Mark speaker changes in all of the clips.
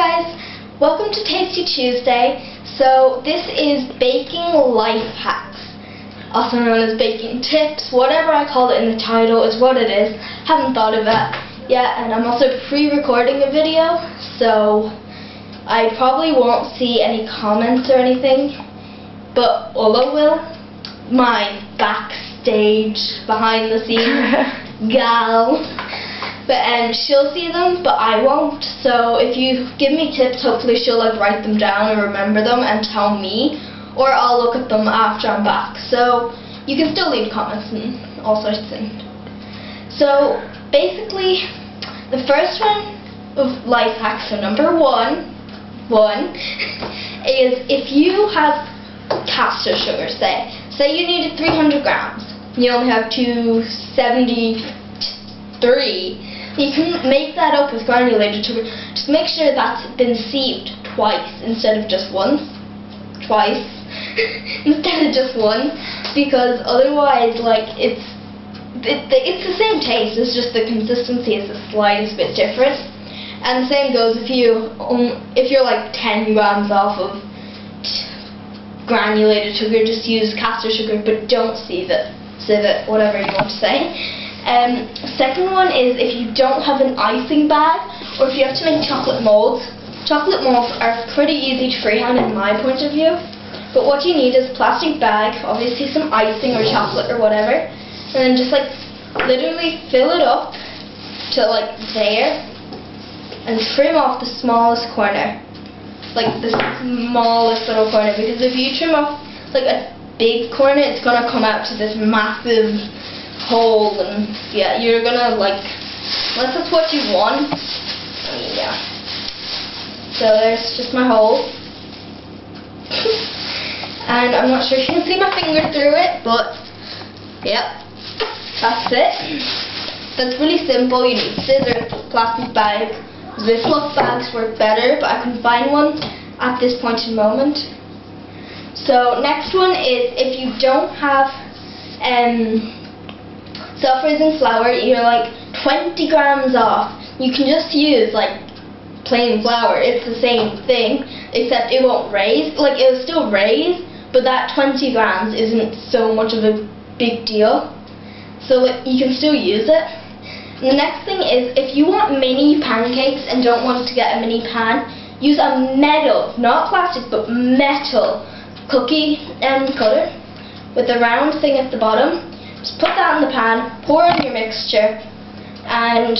Speaker 1: guys, welcome to Tasty Tuesday. So this is baking life hacks, also known as baking tips, whatever I call it in the title is what it is. Haven't thought of it yet and I'm also pre-recording a video so I probably won't see any comments or anything but Ola will, my backstage, behind the scenes gal. But um, she'll see them, but I won't. So if you give me tips, hopefully she'll like write them down and remember them and tell me, or I'll look at them after I'm back. So you can still leave comments and all sorts of things. So basically, the first one of life hacks. So number one, one is if you have caster sugar, say, say you needed 300 grams, you only have 273 you can make that up with granulated sugar. Just make sure that's been sieved twice instead of just once. Twice. instead of just once. Because otherwise, like, it's it, it's the same taste, it's just the consistency is the slightest bit different. And the same goes if you um, if you're like 10 grams off of granulated sugar, just use caster sugar, but don't sieve it, sieve it, whatever you want to say. Um, second one is if you don't have an icing bag or if you have to make chocolate molds. Chocolate molds are pretty easy to freehand in my point of view. But what you need is a plastic bag, obviously some icing or chocolate or whatever, and then just like literally fill it up to like there and trim off the smallest corner. Like the smallest little corner because if you trim off like a big corner it's gonna come out to this massive hole and yeah, you're gonna like, unless that's what you want, I mean, yeah. So there's just my hole. and I'm not sure if you can see my finger through it, but yep, that's it. That's really simple. You need scissors, plastic bag. Ziploc bags work better, but I couldn't find one at this point in moment. So next one is if you don't have um, self-raising flour, you're like 20 grams off. You can just use like plain flour. It's the same thing, except it won't raise. Like it'll still raise, but that 20 grams isn't so much of a big deal. So like, you can still use it. The next thing is if you want mini pancakes and don't want to get a mini pan, use a metal, not plastic, but metal cookie um, cutter with a round thing at the bottom just put that in the pan, pour in your mixture, and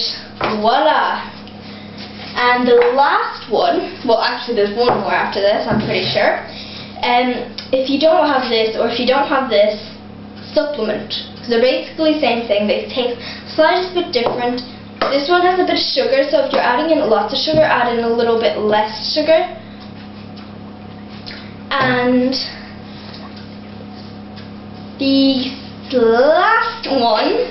Speaker 1: voila. And the last one, well actually there's one more after this, I'm pretty sure. Um, if you don't have this, or if you don't have this, supplement. Because they're basically the same thing, they taste slightly bit different. This one has a bit of sugar, so if you're adding in lots of sugar, add in a little bit less sugar. And the last one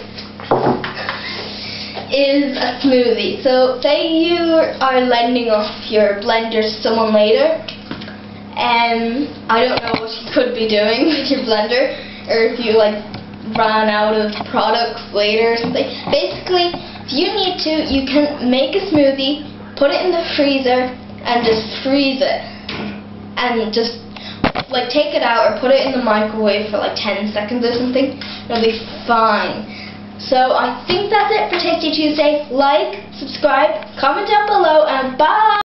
Speaker 1: is a smoothie. So say you are lending off your blender to someone later and I don't know what you could be doing with your blender or if you like ran out of products later or something. Basically, if you need to, you can make a smoothie, put it in the freezer and just freeze it and just like take it out or put it in the microwave for like 10 seconds or something. It'll be fine. So I think that's it for Tasty Tuesday. Like, subscribe, comment down below, and bye!